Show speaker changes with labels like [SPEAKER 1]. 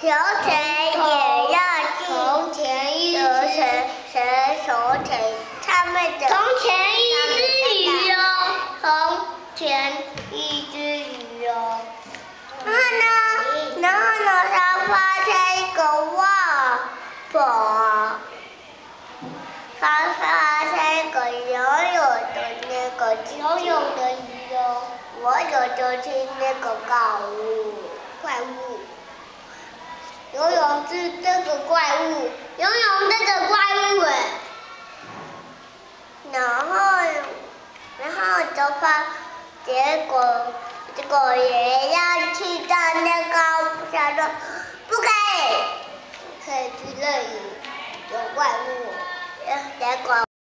[SPEAKER 1] 游水也要去。从前一只谁谁从前他们的。从前一只鱼哟，从前一只鱼哟。然后呢，然后呢，它发现一个哇宝，它发现一个游泳的那个游泳的鱼哟。我有就是那个怪物，怪物。游泳是这个怪物，游泳这个怪物哎。然后，然后就发，结果结果也要去到那个山上，不可以，可以去那里有怪物，结果。